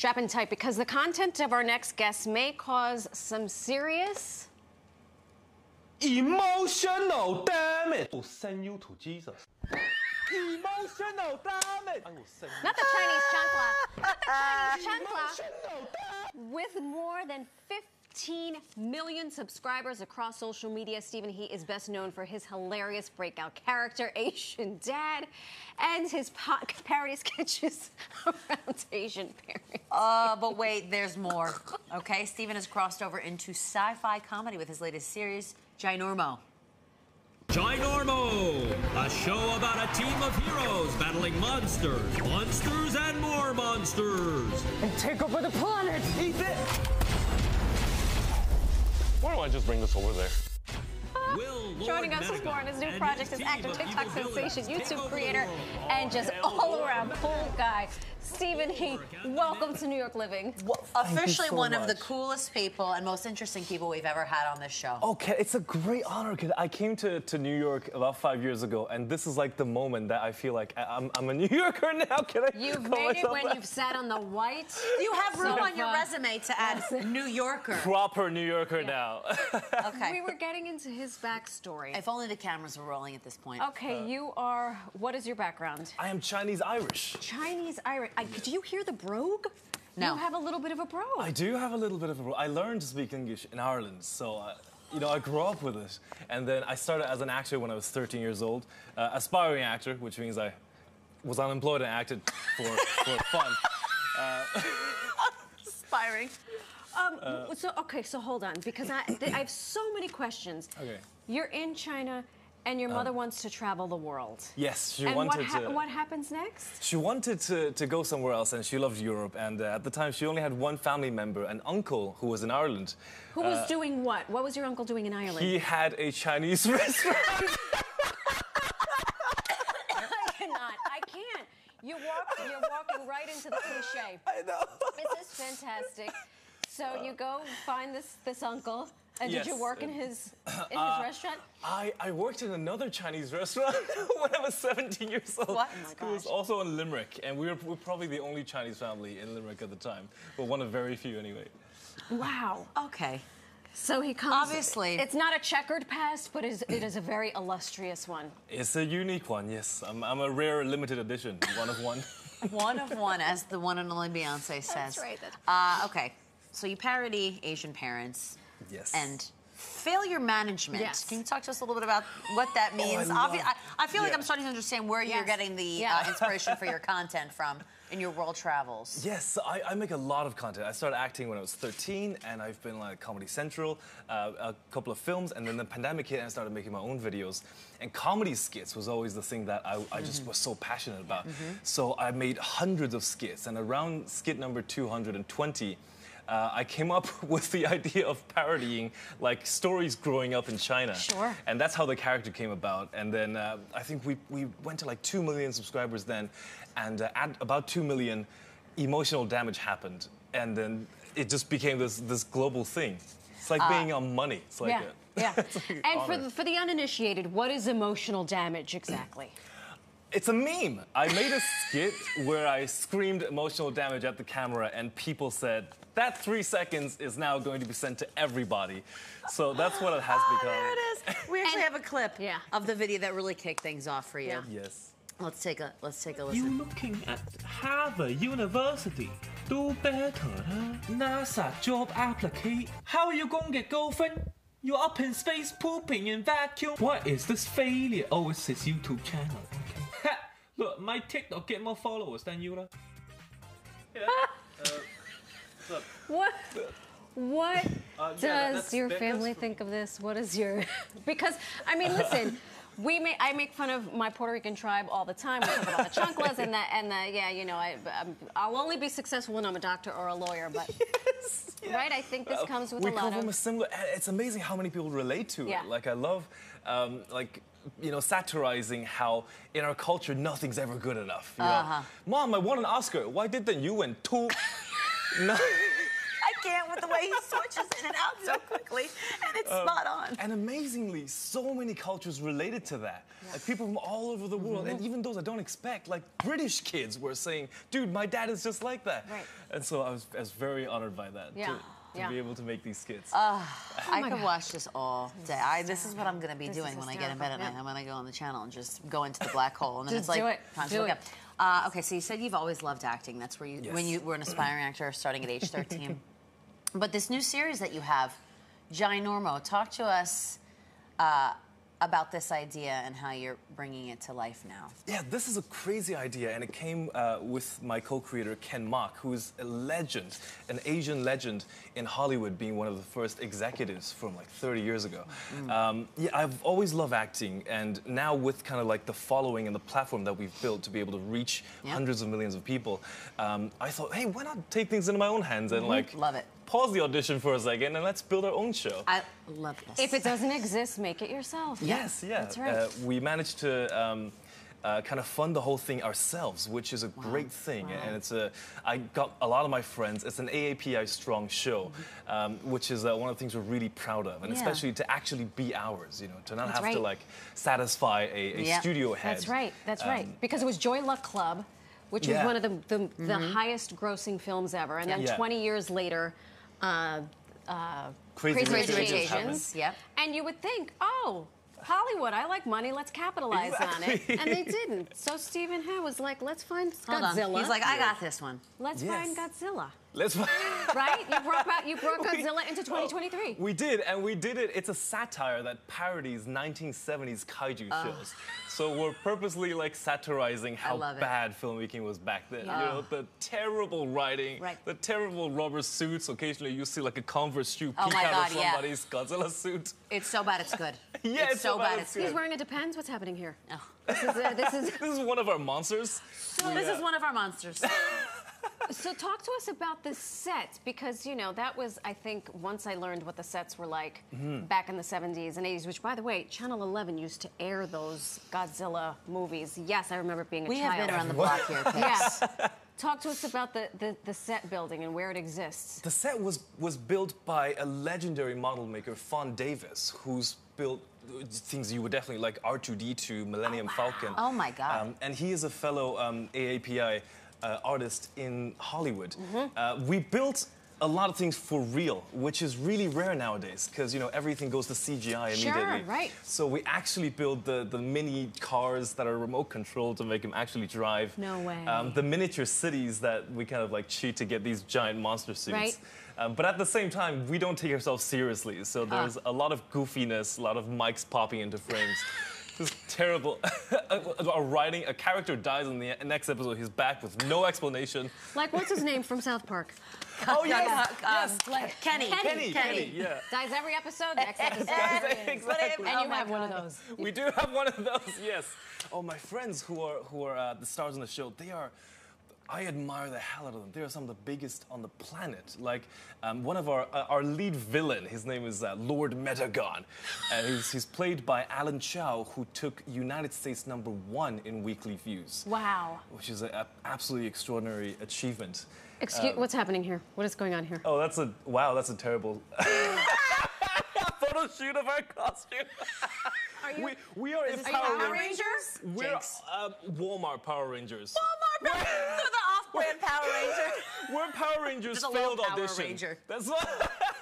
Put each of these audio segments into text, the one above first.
Strap in tight because the content of our next guest may cause some serious. Emotional damage. I will send you to Jesus. Emotional damage. I will send you. Not the Chinese chancla. Not the Chinese chancla. With more than 15 million subscribers across social media, Steven He is best known for his hilarious breakout character, Asian Dad, and his po- parody sketches around Asian parents. Uh, but wait, there's more. Okay, Steven has crossed over into sci-fi comedy with his latest series, Ginormo. Ginormo, a show about a team of heroes battling monsters, monsters, and more monsters. And take over the planet. Eat it. Why don't I just bring this over there? Will Joining us this Medica morning, his new project his is team actor, TikTok sensation, YouTube creator, and just All all hail around cool guy, Steven He. Welcome to New York Living. Officially so one of the coolest people and most interesting people we've ever had on this show. Okay, it's a great honor. I came to, to New York about five years ago, and this is like the moment that I feel like I- I'm, I'm a New Yorker now. Can I? You've call made it when that? you've sat on the white. You have room So on your resume to add New Yorker. proper New Yorker now. Okay. We were getting into his backstory. If only the cameras were rolling at this point. Okay, uh, you are. What is your background? I am Chinese Irish. Chinese Irish. I, do you hear the brogue? No. You have a little bit of a brogue. I do have a little bit of a. I learned to speak English in Ireland, so uh, you know I grew up with it. And then I started as an actor when I was 13 years old, uh, aspiring actor, which means I was unemployed and acted for for fun. Aspiring. Um, so okay, so hold on because I, th- I have so many questions. Okay. You're in China, and your mother wants to travel the world. Yes, she and wanted what, to. what happens next? She wanted to, to go somewhere else, and she loved Europe. And uh, at the time, she only had one family member, an uncle who was in Ireland. Who was doing what? What was your uncle doing in Ireland? He had a Chinese restaurant. I cannot. I can't. You walk. You're walking right into the cliche. I know. This is fantastic. So you go find this this uncle, and did you work in his in his restaurant? I, I worked in another Chinese restaurant when I was 17 years old. What? Oh my It was also in Limerick, and we were, we were probably the only Chinese family in Limerick at the time, but one of very few anyway. Wow. Okay. So he comes. Obviously. it's not a checkered past, but it is, it is a very illustrious one. It's a unique one, yes. I'm, I'm a rare limited edition, one of one. One of one, as the one and only Beyonce says. right, that's- Uh, okay. So you parody Asian parents. Yes. And failure management. Yes. Can you talk to us a little bit about what that means? Oh, I Obvi- love- I, I feel like. I'm starting to understand where you're getting the Yeah. uh, inspiration for your content from in your world travels. Yes, I, I make a lot of content. I started acting when I was 13, and I've been like Comedy Central, uh, a couple of films, and then the pandemic hit, and I started making my own videos. And comedy skits was always the thing that I, I just was so passionate about. So I made hundreds of skits, and around skit number 220. Uh, I came up with the idea of parodying like stories growing up in China. Sure. And that's how the character came about. And then uh, I think we, we went to like 2 million subscribers then. And uh, at about 2 million, emotional damage happened. And then it just became this, this global thing. It's like being on money. It's like yeah. a, yeah. like an and for the, for the uninitiated, what is emotional damage exactly? It's a meme. I made a skit where I screamed emotional damage at the camera, and people said, that three seconds is now going to be sent to everybody. So that's what it has Oh, become. there it is. We actually And- have a clip Yeah. of the video that really kicked things off for you. Yeah. Yes. Let's take a let's take a You listen. looking at Harvard University do better huh? NASA job applicate How are you going to get girlfriend? You're up in space pooping in vacuum. What is this failure? Oh, it's his YouTube channel. Okay. Look, my TikTok get more followers than you lah. What? What Uh, yeah, does that's- your family think of this? What is your? because I mean, listen, we make I make fun of my Puerto Rican tribe all the time. We talk about the chanclas and the and the yeah, you know, I I'm, I'll only be successful when I'm a doctor or a lawyer, but right? I think this comes with we a come lot from a similar. It's amazing how many people relate to Yeah. it. Like I love, um, like you know, satirizing how in our culture nothing's ever good enough. You Uh-huh. know? Mom, I won an Oscar. Why didn't you win two? no. I can't with the way he switches in and out so quickly, and it's spot on. And amazingly, so many cultures related to that. Like people from all over the world, Mm-hmm. and even those I don't expect, like British kids were saying, dude, my dad is just like that. Right. And so I was, I was very honored by that. Yeah. To, to Yeah. be able to make these skits. I my could God. watch this all day. I, this is what I'm going to be This doing when I get in bed at night. I'm going to go on the channel and just go into the black hole, and then Just it's like do it. time Do wake it. up. Uh, okay, so you said you've always loved acting. That's where you, when you were an aspiring actor, starting at age 13. but this new series that you have, Ginormo, talk to us uh, about this idea and how you're bringing it to life now. Yeah, this is a crazy idea, and it came uh, with my co-creator Ken Mok, who is a legend, an Asian legend in Hollywood, being one of the first executives from like 30 years ago. Um, yeah, I've always loved acting, and now with kind of like the following and the platform that we've built to be able to reach Yeah. hundreds of millions of people, um, I thought, hey, why not take things into my own hands and like Love it. Pause the audition for a second and let's build our own show. I love this. If it doesn't exist, make it yourself. Yes, yeah. That's right. Uh, we managed to um, uh, kind of fund the whole thing ourselves, which is a great thing. And it's a, I got a lot of my friends. It's an AAPI strong show, um, which is uh, one of the things we're really proud of, and. Yeah. especially to actually be ours. You know, to not That's have to like satisfy a, a Yeah. studio head. That's right. That's right. Um, Because it was Joy Luck Club, which was one of the the, the Mm-hmm. highest grossing films ever, and then Yeah. 20 years later. Uh, uh, Crazy Rich Rich Asians. Asians. Asians. Yep. And you would think, oh, Hollywood, I like money, let's capitalize on it. And they didn't. So Steven He was like, let's find Hold Godzilla. on. He's like, I got this one. let's Yes. find Godzilla. Let's. Right? You brought, back, you brought Godzilla into 2023. We did, and we did it. It's a satire that parodies 1970s kaiju shows. So we're purposely like satirizing how love it. bad filmmaking was back then. Yeah. You know, the terrible writing, Right. the terrible rubber suits. Occasionally, you see like a Converse shoe Oh peek my out God, of yeah. somebody's Godzilla suit. It's so bad, it's good. Yeah, it's, it's so so bad, bad, it's it's good. He's wearing a Depends. What's happening here? Oh. This is, uh, this is This is one of our monsters. So We, this uh, is one of our monsters. So talk to us about the sets because you know that was I think once I learned what the sets were like Mm-hmm. back in the 70s and 80s, which by the way, Channel 11 used to air those Godzilla movies. Yes, I remember being a we have child. been around the block here. Yes. Talk to us about the, the, the set building and where it exists. The set was was built by a legendary model maker, Fon Davis, who's built uh, things you would definitely like R2D2, Millennium Falcon. Oh, my God. Um, and he is a fellow um, AAPI uh, artist in Hollywood. Mm-hmm. Uh, we built a lot of things for real, which is really rare nowadays because you know everything goes to CGI immediately. Sure, right. So we actually build the, the mini cars that are remote controlled to make them actually drive. No way. Um, the miniature cities that we kind of like cheat to get these giant monster suits. Right. Um, but at the same time, we don't take ourselves seriously. So there's a lot of goofiness, a lot of mics popping into frames. Just terrible. a writing, a character dies in the next episode, he's back with no explanation. Like what's his name from South Park? Oh, yes! Um, Like Kenny. Kenny, Kenny, yeah. Dies every episode. Next episode. exactly. And Oh you my have one of those. We do have one of those, yes. Oh, my friends who are who are uh, the stars on the show, they are. I admire the hell out of them. They are some of the biggest on the planet. Like um, one of our uh, our lead villain, his name is uh, Lord Metagon, and he's, he's played by Alan Chow, who took United States number one in weekly views, Wow. which is an absolutely extraordinary achievement. Excuse, what's happening here? What is going on here? Oh, that's a wow. That's a terrible photo shoot of our costume. Are you? We, we are in Are Power Power Rangers. Rangers? We're uh, Walmart Power Rangers. Walmart Power Rangers. The off-brand Power Rangers. We're Power Rangers failed Power audition. Ranger. That's what.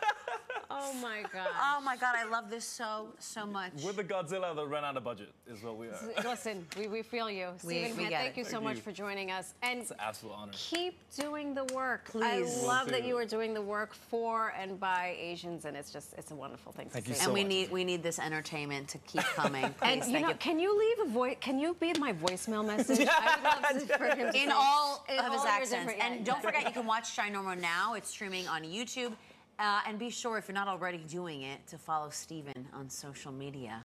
Oh my God. Oh my God, I love this so, so much. We're the Godzilla that ran out of budget, is what we are. Listen, we, we feel you. We- Steven we Hand, get thank it. you so Thank much you. for joining us. And It's an absolute honor. keep doing the work. Please. I Will love that you are doing the work for and by Asians, and it's just, it's a wonderful thing Thank to you see. so and we much. need we need this entertainment to keep coming. Please, and you know, you. can you leave a voice? Can you be in my voicemail message? I would love to, for him in all in of his all your accents. yeah, And don't forget, you can watch Ginormo now. It's streaming on YouTube. Uh, and be sure, if you're not already doing it, to follow Steven on social media.